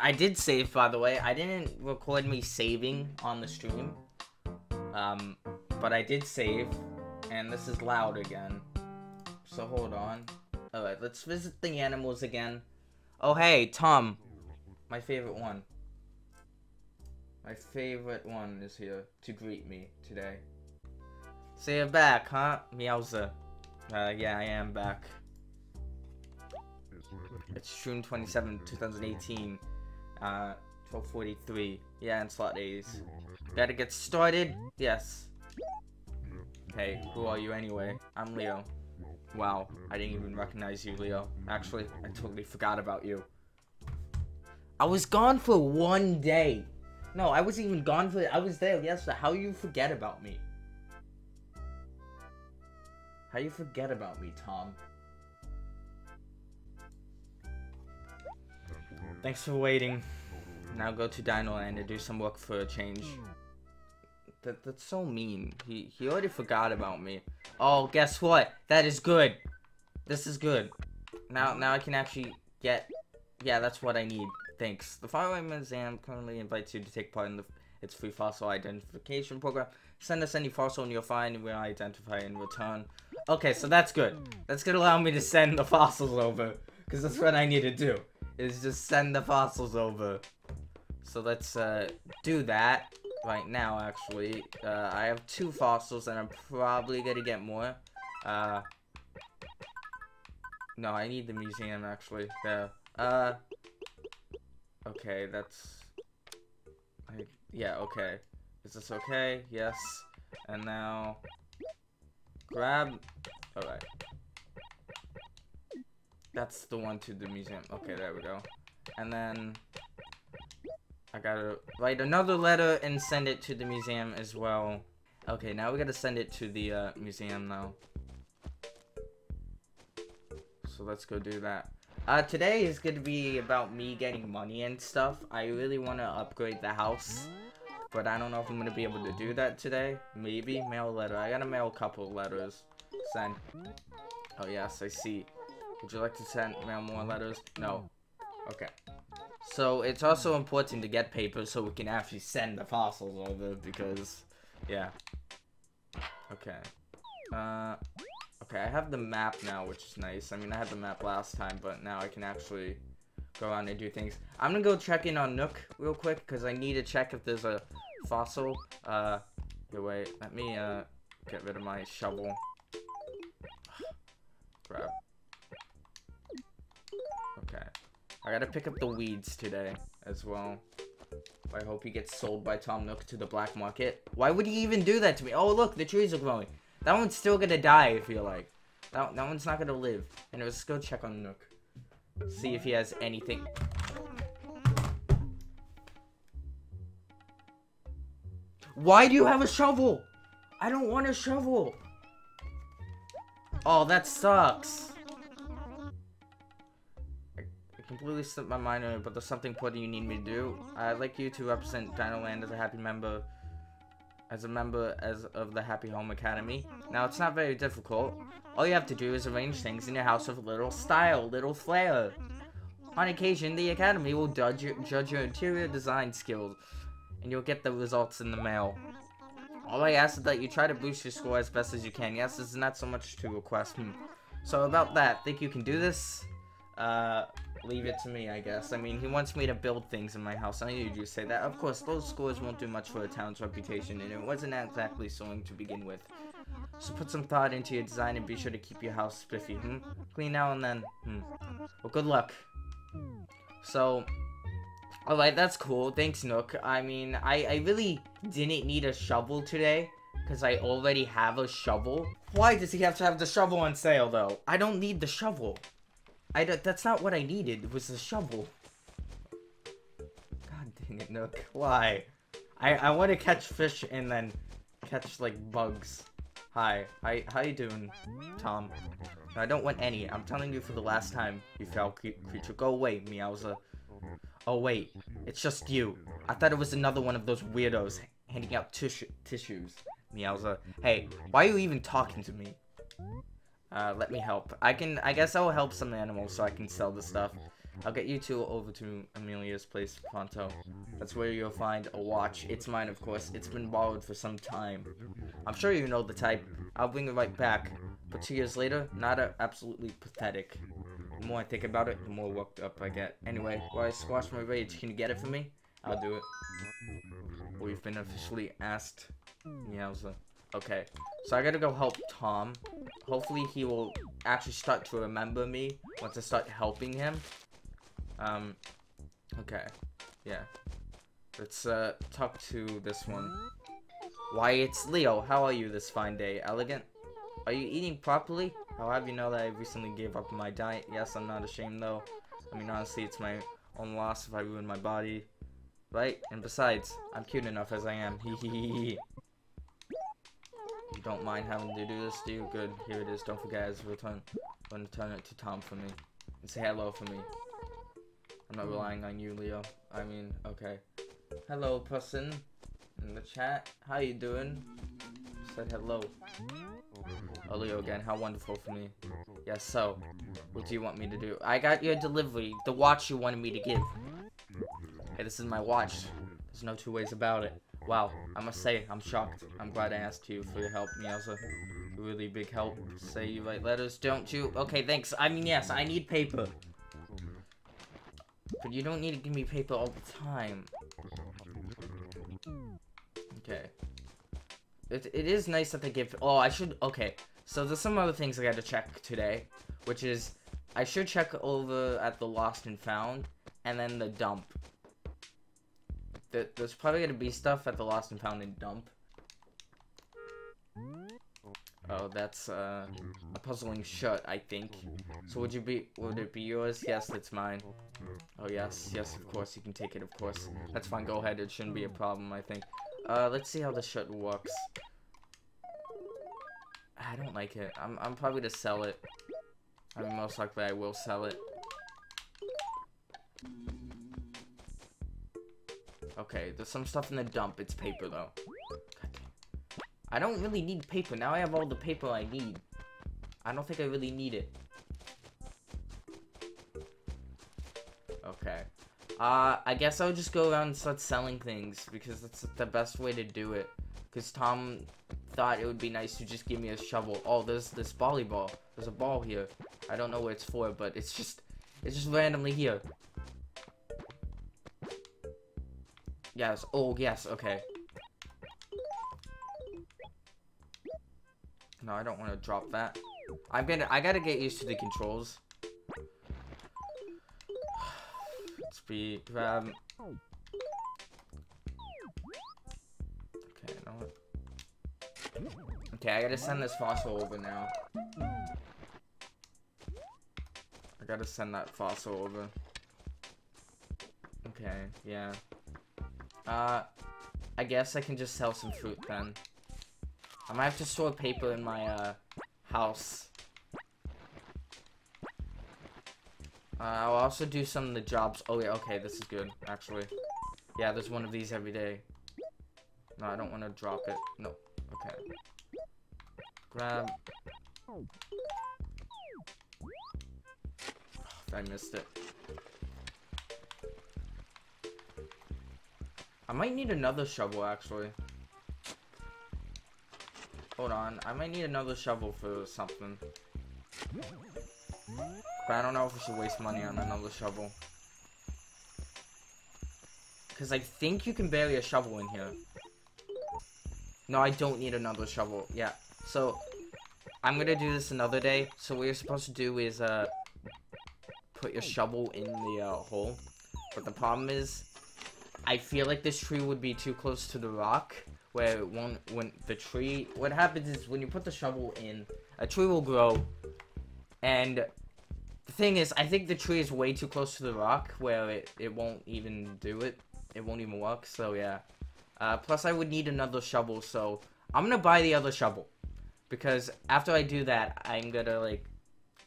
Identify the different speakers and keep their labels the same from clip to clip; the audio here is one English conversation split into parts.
Speaker 1: I did save, by the way. I didn't record me saving on the stream. Um, but I did save. And this is loud again. So hold on. Alright, let's visit the animals again. Oh, hey, Tom. My favorite one. My favorite one is here to greet me today. Say you're back, huh? Meowza. Uh, yeah, I am back. It's June 27, 2018. Uh, 1243. Yeah, and slot days. Gotta get started? Yes. Hey, who are you anyway? I'm Leo. Wow, I didn't even recognize you, Leo. Actually, I totally forgot about you. I was gone for one day. No, I wasn't even gone for. I was there yesterday. How you forget about me? How you forget about me, Tom? Thanks for waiting. Now go to Dino Land and do some work for a change. That, that's so mean. He, he already forgot about me. Oh, guess what? That is good. This is good. Now now I can actually get... Yeah, that's what I need. Thanks. The following museum currently invites you to take part in the, its free fossil identification program. Send us any fossil you'll find and we'll identify in return. Okay, so that's good. That's gonna allow me to send the fossils over. Because that's what I need to do. Is just send the fossils over. So let's uh, do that right now, actually. Uh, I have two fossils, and I'm probably gonna get more. Uh, no, I need the museum, actually. There. Uh, okay, that's... I, yeah, okay. Is this okay? Yes. And now... Grab... Alright. That's the one to the museum. Okay, there we go. And then... I gotta write another letter and send it to the museum as well. Okay, now we gotta send it to the uh, museum though. So let's go do that. Uh, today is gonna be about me getting money and stuff. I really want to upgrade the house. But I don't know if I'm gonna be able to do that today. Maybe. Mail a letter. I gotta mail a couple letters. Send. Oh yes, I see. Would you like to send mail more letters? No. Okay. So it's also important to get paper so we can actually send the fossils over because, yeah. Okay. Uh, okay, I have the map now, which is nice. I mean, I had the map last time, but now I can actually go around and do things. I'm gonna go check in on Nook real quick because I need to check if there's a fossil. Uh, here, wait. Let me uh get rid of my shovel. Crap. I gotta pick up the weeds today as well. I hope he gets sold by Tom Nook to the black market. Why would he even do that to me? Oh, look, the trees are growing. That one's still gonna die, I feel like. That, that one's not gonna live. And let's go check on Nook. See if he has anything. Why do you have a shovel? I don't want a shovel. Oh, that sucks. Completely slipped my mind but there's something important you need me to do. I'd like you to represent Dino Land as a happy member, as a member as of the Happy Home Academy. Now, it's not very difficult. All you have to do is arrange things in your house with a little style, little flair. On occasion, the Academy will judge your, judge your interior design skills, and you'll get the results in the mail. All I ask is that you try to boost your score as best as you can. Yes, is not so much to request. Hmm. So about that, think you can do this? Uh, leave it to me, I guess. I mean, he wants me to build things in my house. I need you to say that. Of course, those scores won't do much for a town's reputation, and it wasn't exactly sewing to begin with. So put some thought into your design and be sure to keep your house spiffy, hmm? Clean now and then, hmm. Well, good luck. So, alright, that's cool. Thanks, Nook. I mean, I, I really didn't need a shovel today, because I already have a shovel. Why does he have to have the shovel on sale, though? I don't need the shovel. I that's not what I needed, it was a shovel. God dang it, Nook. Why? I, I want to catch fish and then catch, like, bugs. Hi. Hi, how you doing, Tom? I don't want any. I'm telling you for the last time, you foul creature. Go away, Meowza. Oh, wait. It's just you. I thought it was another one of those weirdos handing out tissues. Meowza. Hey, why are you even talking to me? Uh, let me help. I can, I guess I'll help some animals so I can sell the stuff. I'll get you two over to Amelia's place pronto. That's where you'll find a watch. It's mine, of course. It's been borrowed for some time. I'm sure you know the type. I'll bring it right back. But two years later, Nada absolutely pathetic. The more I think about it, the more worked up I get. Anyway, while I squash my rage, can you get it for me? I'll do it. We've been officially asked. Meowza. Okay, so I gotta go help Tom. Hopefully he will actually start to remember me once I start helping him. Um, okay, yeah. Let's uh, talk to this one. Why, it's Leo. How are you this fine day? Elegant? Are you eating properly? Have you know that I recently gave up my diet. Yes, I'm not ashamed though. I mean, honestly, it's my own loss if I ruin my body. Right? And besides, I'm cute enough as I am. Hee hee hee. You don't mind having to do this, do you? Good. Here it is. Don't forget as to turn it to Tom for me. And say hello for me. I'm not relying on you, Leo. I mean, okay. Hello, person in the chat. How you doing? Said hello. Oh, Leo again. How wonderful for me. Yes, so, what do you want me to do? I got your delivery. The watch you wanted me to give. Hey, this is my watch. There's no two ways about it. Wow, I must say, I'm shocked. I'm glad I asked you for your help, Meowza. Really big help. Say you write letters, don't you? Okay, thanks. I mean, yes, I need paper. But you don't need to give me paper all the time. Okay. It, it is nice that they give... Oh, I should... Okay. So there's some other things I got to check today. Which is... I should check over at the Lost and Found. And then the dump. There's probably to be stuff at the Lost and Found and dump. Oh, that's uh, a puzzling shut, I think. So would you be, would it be yours? Yes, it's mine. Oh yes, yes, of course, you can take it, of course. That's fine, go ahead, it shouldn't be a problem, I think. Uh, let's see how the shut works. I don't like it. I'm, I'm probably to sell it. I mean, most likely I will sell it. Okay, there's some stuff in the dump. It's paper, though. I don't really need paper. Now I have all the paper I need. I don't think I really need it. Okay. Uh, I guess I'll just go around and start selling things, because that's the best way to do it. Because Tom thought it would be nice to just give me a shovel. Oh, there's this volleyball. There's a ball here. I don't know what it's for, but it's just, it's just randomly here. Yes. Oh, yes. Okay. No, I don't want to drop that. I'm gonna. I gotta get used to the controls. Speed grab. Okay? Okay, I gotta send this fossil over now. I gotta send that fossil over. Okay, yeah. Uh, I guess I can just sell some fruit then. I might have to store paper in my, uh, house. Uh, I'll also do some of the jobs. Oh, yeah, okay, this is good, actually. Yeah, there's one of these every day. No, I don't want to drop it. No. Okay. Grab. I missed it. I might need another shovel, actually. Hold on. I might need another shovel for something. But I don't know if we should waste money on another shovel. Because I think you can bury a shovel in here. No, I don't need another shovel. Yeah. So, I'm going to do this another day. So, what you're supposed to do is, uh, put your shovel in the, uh, hole. But the problem is, I feel like this tree would be too close to the rock where it won't when the tree what happens is when you put the shovel in a tree will grow. And the thing is I think the tree is way too close to the rock where it, it won't even do it. It won't even work so yeah. Uh, plus I would need another shovel so I'm gonna buy the other shovel. Because after I do that I'm gonna like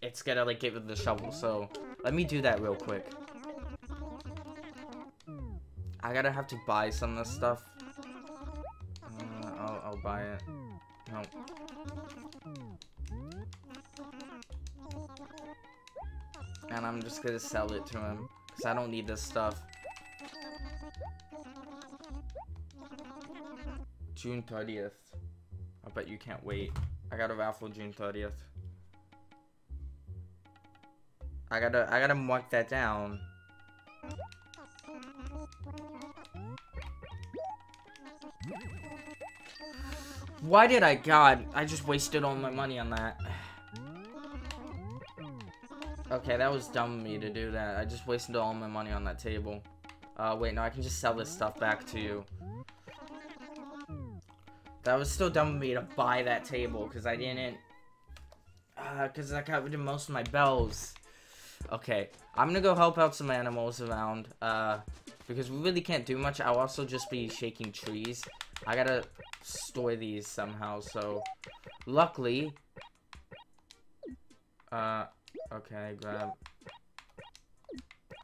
Speaker 1: it's gonna like get rid of the shovel so let me do that real quick I gotta have to buy some of this stuff. Uh, I'll, I'll buy it. No. And I'm just gonna sell it to him. Because I don't need this stuff. June 30th. I bet you can't wait. I got a raffle June 30th. I gotta, I gotta mark that down. Why did I? God, I just wasted all my money on that. Okay, that was dumb of me to do that. I just wasted all my money on that table. Uh, wait, no, I can just sell this stuff back to you. That was still dumb of me to buy that table, because I didn't... Uh, because I got rid of most of my bells. Okay, I'm gonna go help out some animals around, uh, because we really can't do much. I'll also just be shaking trees. I gotta store these somehow, so... Luckily... Uh, okay, grab...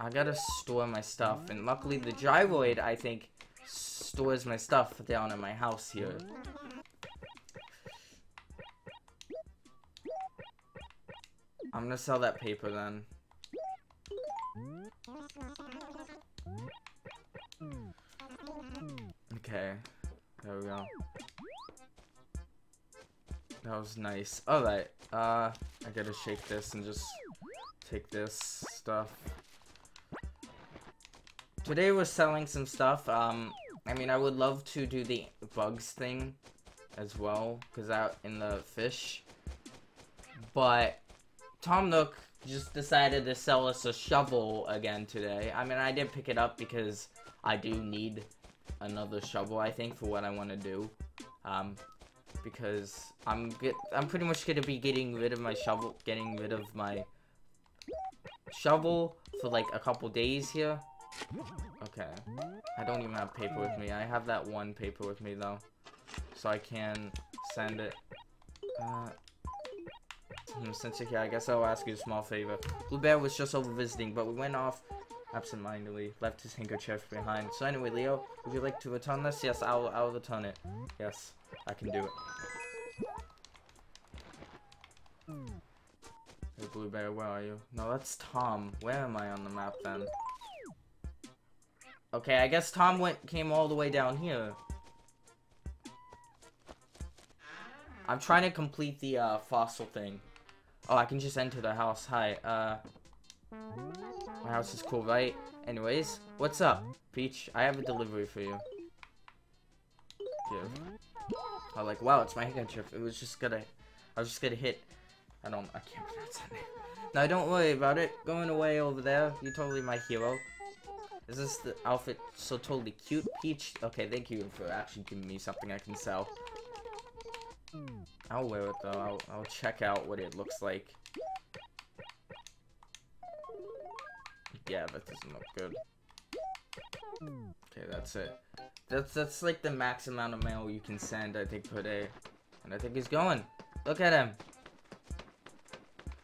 Speaker 1: I gotta store my stuff, and luckily the gyroid, I think, stores my stuff down in my house here. I'm gonna sell that paper then. Okay, there we go. That was nice. Alright, uh, I gotta shake this and just take this stuff. Today we're selling some stuff, um, I mean, I would love to do the bugs thing as well, because out in the fish. But Tom Nook just decided to sell us a shovel again today. I mean, I did pick it up because I do need another shovel, I think, for what I want to do. Um, because I'm get I'm pretty much gonna be getting rid of my shovel, getting rid of my shovel for like a couple days here. Okay. I don't even have paper with me. I have that one paper with me, though. So I can send it. Uh, hmm, since you're here, I guess I'll ask you a small favor. Blue Bear was just over visiting, but we went off absentmindedly. Left his handkerchief behind. So anyway, Leo, would you like to return this? Yes, I'll, I'll return it. Yes, I can do it. Hey, Blue Bear, where are you? No, that's Tom. Where am I on the map, then? Okay, I guess Tom went came all the way down here. I'm trying to complete the uh, fossil thing. Oh, I can just enter the house. Hi. Uh, my house is cool, right? Anyways, what's up, Peach? I have a delivery for you. Give. Oh, like, wow, it's my handkerchief. It was just gonna, I was just gonna hit. I don't, I can't pronounce that name. Don't worry about it. Going away over there. You're totally my hero. Is this the outfit so totally cute, Peach? Okay, thank you for actually giving me something I can sell. I'll wear it though. I'll, I'll check out what it looks like. Yeah, that doesn't look good. Okay, that's it. That's that's like the max amount of mail you can send, I think, per day. And I think he's going. Look at him.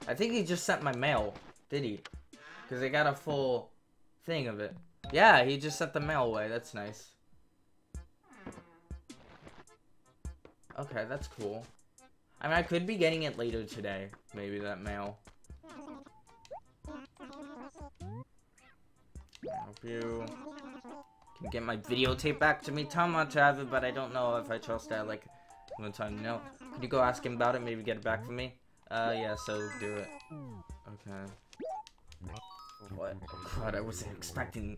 Speaker 1: I think he just sent my mail. Did he? Because I got a full thing of it. Yeah, he just sent the mail away. That's nice. Okay, that's cool. I mean, I could be getting it later today. Maybe that mail. I you can get my videotape back to me. Tell him to have it, but I don't know if I trust that. Like, one time, no. Could you go ask him about it? Maybe get it back for me? Uh, yeah, so do it. Okay. What? God, I wasn't expecting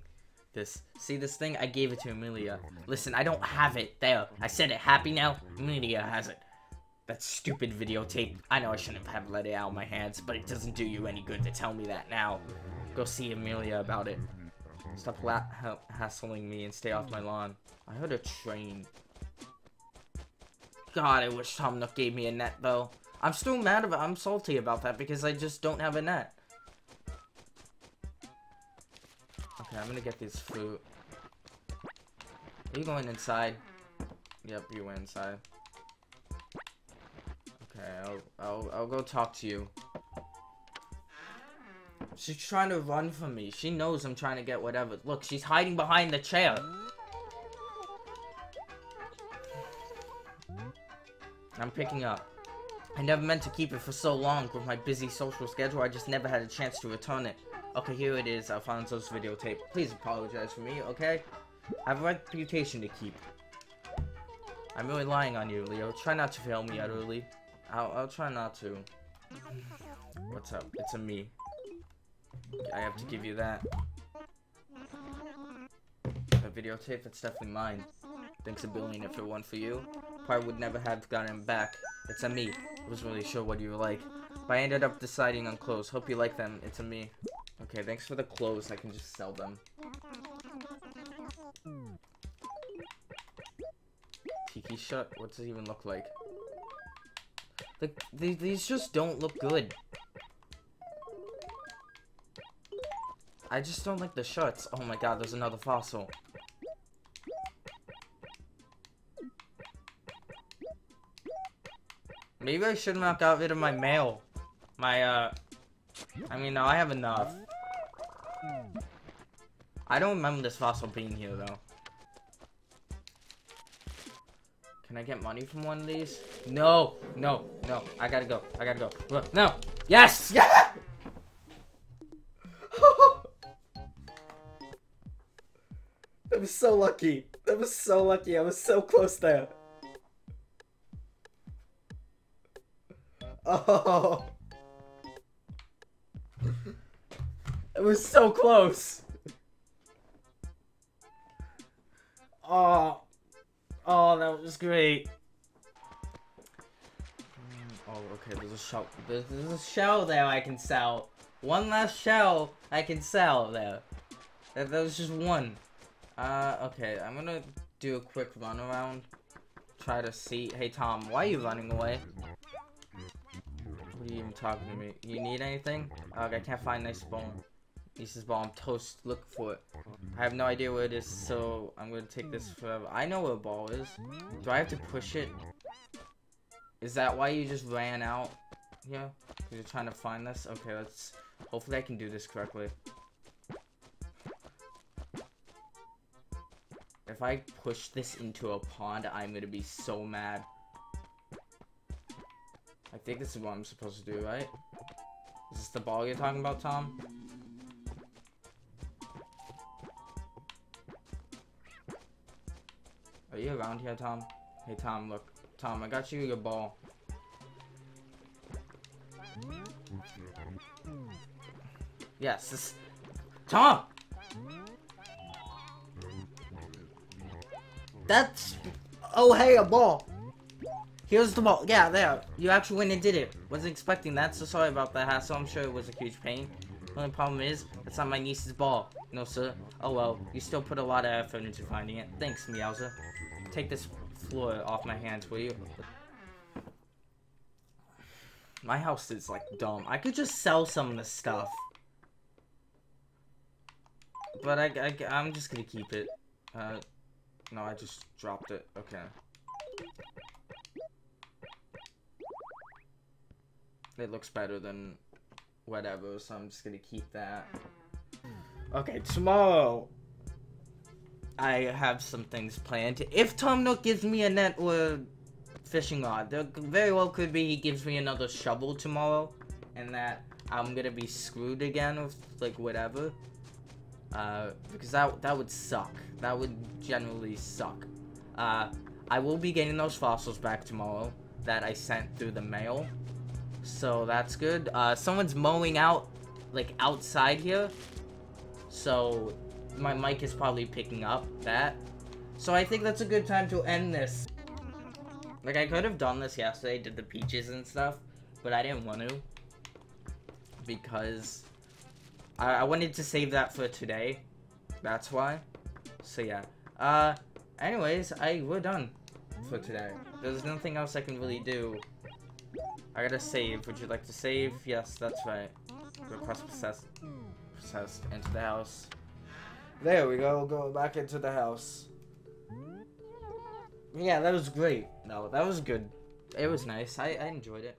Speaker 1: this. See this thing? I gave it to Amelia. Listen, I don't have it. There. I said it. Happy now? Amelia has it. That stupid videotape. I know I shouldn't have let it out of my hands, but it doesn't do you any good to tell me that now. Go see Amelia about it. Stop ha hassling me and stay off my lawn. I heard a train. God, I wish Tom Nook gave me a net, though. I'm still mad about- I'm salty about that because I just don't have a net. Okay, I'm gonna get this fruit. Are you going inside? Yep, you went inside. Okay, I'll, I'll, I'll go talk to you. She's trying to run from me. She knows I'm trying to get whatever. Look, she's hiding behind the chair. I'm picking up. I never meant to keep it for so long with my busy social schedule. I just never had a chance to return it. Okay, here it is, Alfonso's videotape. Please apologize for me, okay? I have a reputation to keep. I'm really lying on you, Leo. Try not to fail me utterly. I'll, I'll try not to. What's up? It's a me. I have to give you that. A videotape? That's definitely mine. Thanks a billion if it weren't for you. Probably would never have gotten back. It's a me. I wasn't really sure what you were like. But I ended up deciding on clothes. Hope you like them. It's a me. Okay, thanks for the clothes. I can just sell them. Tiki shut? What does it even look like? Like, these just don't look good. I just don't like the shuts. Oh my god, there's another fossil. Maybe I shouldn't have got rid of my mail. My, uh... I mean, no, I have enough. I don't remember this fossil being here, though. Can I get money from one of these? No, no, no. I gotta go. I gotta go. No. Yes! Yeah! Was so lucky. That was so lucky. I was so close there. Oh. It was so close. Oh. Oh, that was great. Mm, oh, okay, there's a shell. There's, a shell there I can sell. One last shell I can sell there. That was just one. Uh, okay, I'm gonna do a quick run around. Try to see. Hey, Tom, why are you running away? What are you even talking to me? You need anything? Okay, I can't find nice bone. Lisa's ball. I'm toast. Look for it. I have no idea where it is, so I'm gonna take this forever. I know where ball is. Do I have to push it? Is that why you just ran out? Yeah? Because you're trying to find this? Okay, let's... Hopefully I can do this correctly. If I push this into a pond, I'm gonna be so mad. I think this is what I'm supposed to do, right? Is this the ball you're talking about, Tom? Are you around here, Tom? Hey, Tom, look. Tom, I got you your ball. Yes, this... Tom! That's... Oh, hey, a ball. Here's the ball. Yeah, there. You actually went and did it. Wasn't expecting that, so sorry about that hassle. I'm sure it was a huge pain. The only problem is, it's not my niece's ball. No, sir. Oh well, you still put a lot of effort into finding it. Thanks, Meowser. Take this floor off my hands, will you? My house is, like, dumb. I could just sell some of the stuff. But I, I, I'm just gonna keep it. Uh, no, I just dropped it. Okay. It looks better than whatever, so I'm just gonna keep that. Okay, tomorrow I have some things planned. If Tom Nook gives me a net or fishing rod, there very well could be he gives me another shovel tomorrow, and that I'm gonna be screwed again with like whatever. Uh, because that that would suck. That would generally suck. Uh, I will be getting those fossils back tomorrow that I sent through the mail. So that's good. Uh, someone's mowing out, like, outside here. So, my mic is probably picking up that. So I think that's a good time to end this. Like, I could have done this yesterday, did the peaches and stuff, but I didn't want to. Because I, I wanted to save that for today. That's why. So yeah. Uh, anyways, I we're done for today. There's nothing else I can really do I gotta save. Would you like to save? Yes, that's right. Request processed. Processed into the house. There we go. Go back into the house. Yeah, that was great. No, that was good. It was nice. I, I enjoyed it.